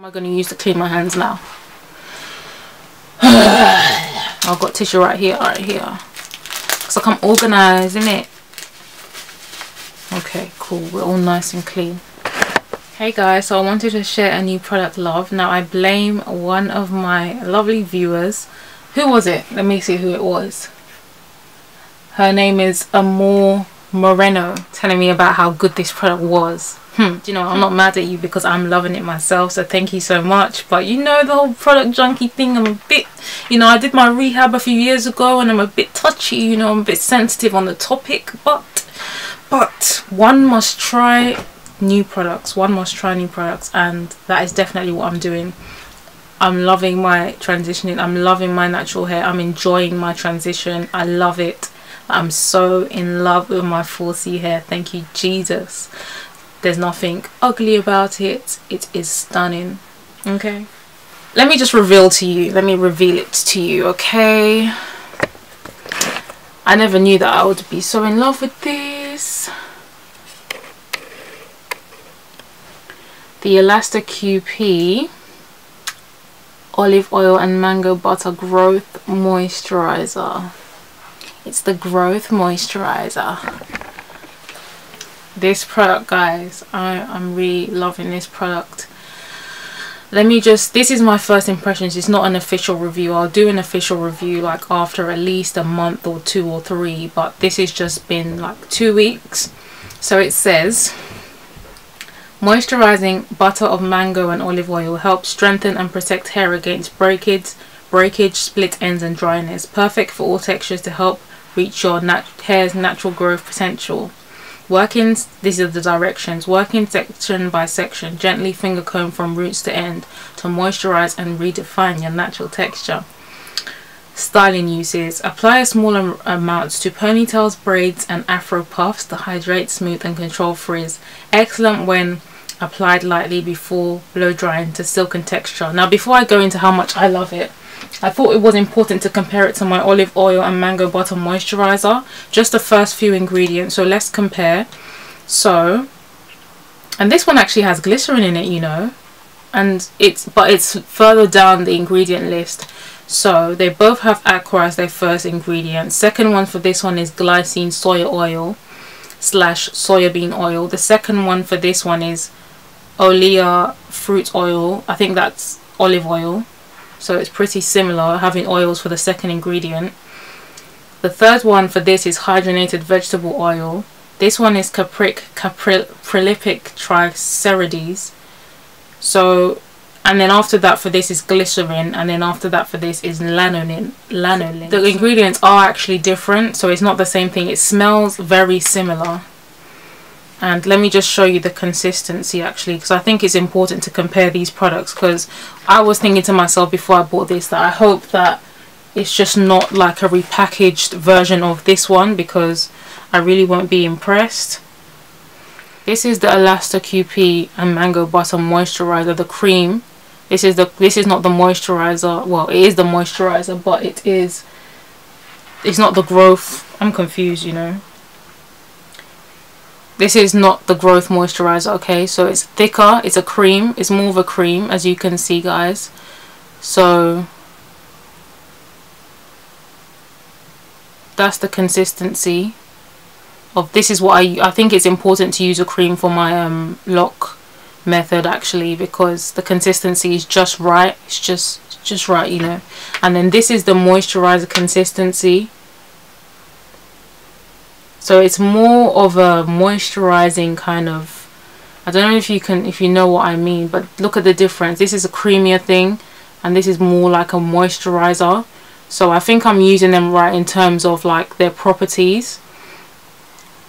am I going to use to clean my hands now? I've got tissue right here, right here. Like I'm organised, it? Okay, cool. We're all nice and clean. Hey guys, so I wanted to share a new product love. Now I blame one of my lovely viewers. Who was it? Let me see who it was. Her name is Amor Moreno telling me about how good this product was. Hmm. You know, I'm not mad at you because I'm loving it myself, so thank you so much. But you know the whole product junkie thing, I'm a bit, you know, I did my rehab a few years ago and I'm a bit touchy, you know, I'm a bit sensitive on the topic, but, but one must try new products. One must try new products and that is definitely what I'm doing. I'm loving my transitioning. I'm loving my natural hair. I'm enjoying my transition. I love it. I'm so in love with my 4C hair. Thank you, Jesus. There's nothing ugly about it. It is stunning. Okay. Let me just reveal to you. Let me reveal it to you, okay? I never knew that I would be so in love with this. The Elasta QP Olive Oil and Mango Butter Growth Moisturizer. It's the Growth Moisturizer. This product guys I, I'm really loving this product. Let me just this is my first impressions. It's not an official review. I'll do an official review like after at least a month or two or three but this has just been like two weeks. So it says moisturizing butter of mango and olive oil helps strengthen and protect hair against breakage breakage split ends and dryness. Perfect for all textures to help reach your nat hair's natural growth potential Working, these are the directions, working section by section, gently finger comb from roots to end to moisturize and redefine your natural texture. Styling uses, apply a smaller amount to ponytails, braids and afro puffs to hydrate, smooth and control frizz. Excellent when applied lightly before blow drying to silken texture. Now before I go into how much I love it, I thought it was important to compare it to my olive oil and mango butter moisturizer. Just the first few ingredients. So let's compare. So and this one actually has glycerin in it you know. And it's but it's further down the ingredient list. So they both have aqua as their first ingredient second one for this one is glycine soya oil slash soybean oil. The second one for this one is olea fruit oil. I think that's olive oil so it's pretty similar having oils for the second ingredient. The third one for this is hydrogenated vegetable oil. This one is capric caprilipic tricerides. So and then after that for this is glycerin and then after that for this is lanolin lanolin. The ingredients are actually different so it's not the same thing. It smells very similar and let me just show you the consistency actually because I think it's important to compare these products because I was thinking to myself before I bought this that I hope that it's just not like a repackaged version of this one because I really won't be impressed. This is the Elasta QP and Mango Butter Moisturizer the cream. This is the this is not the moisturizer well it is the moisturizer but it is it's not the growth. I'm confused you know this is not the growth moisturizer okay? So it's thicker it's a cream it's more of a cream as you can see guys. So that's the consistency of this is what I I think it's important to use a cream for my um LOC method actually because the consistency is just right it's just just right you know? And then this is the moisturizer consistency so it's more of a moisturizing kind of I don't know if you can if you know what I mean but look at the difference. This is a creamier thing and this is more like a moisturizer. So I think I'm using them right in terms of like their properties.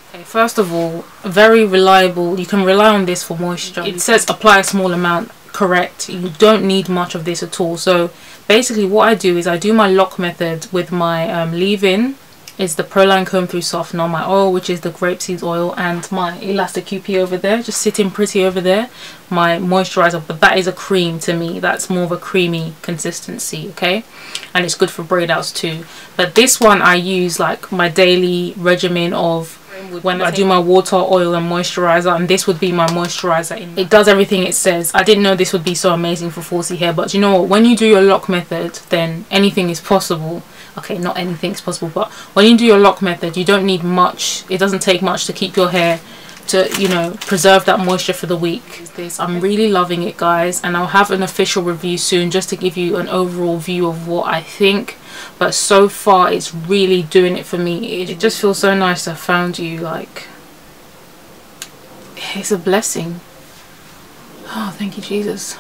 Okay first of all very reliable. You can rely on this for moisture. It says apply a small amount correct. You don't need much of this at all. So basically what I do is I do my LOC method with my um, leave-in is the Proline Comb Thru Softener, my oil which is the grapeseed oil and my Elasta QP over there, just sitting pretty over there, my moisturizer, but that is a cream to me, that's more of a creamy consistency, okay? And it's good for braid outs too. But this one I use like my daily regimen of when I do my water, oil and moisturizer and this would be my moisturizer. It does everything it says. I didn't know this would be so amazing for 4C hair but you know what, when you do your LOC method then anything is possible. Okay, not anything's possible but when you do your LOC method you don't need much, it doesn't take much to keep your hair to you know preserve that moisture for the week. This i'm really loving it guys and i'll have an official review soon just to give you an overall view of what i think but so far it's really doing it for me. It just feels so nice to have found you like it's a blessing. Oh thank you jesus